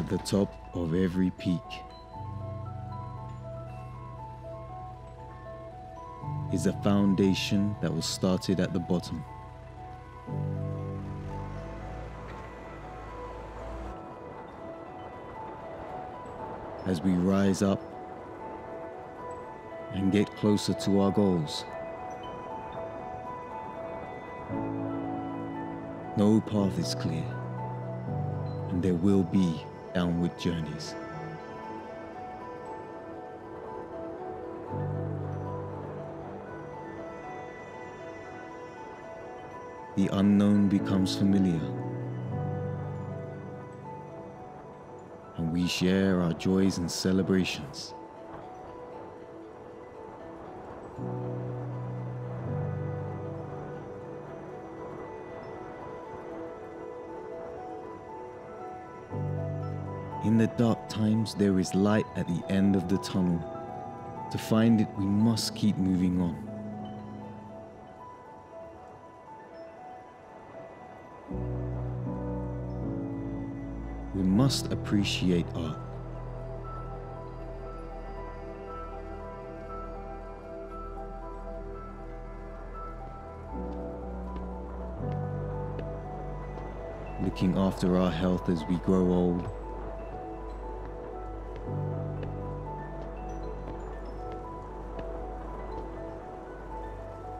At the top of every peak is a foundation that was started at the bottom. As we rise up and get closer to our goals, no path is clear, and there will be downward journeys. the unknown becomes familiar. And we share our joys and celebrations. In the dark times, there is light at the end of the tunnel. To find it, we must keep moving on. We must appreciate art. Looking after our health as we grow old.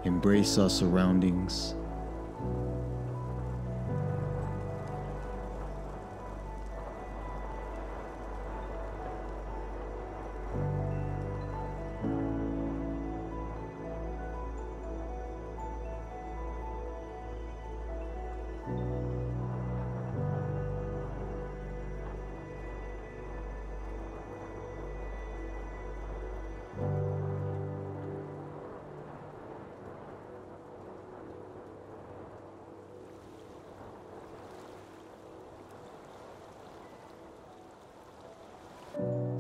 Embrace our surroundings.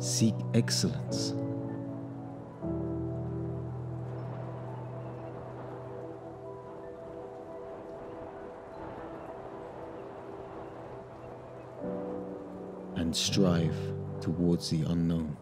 Seek excellence. And strive towards the unknown.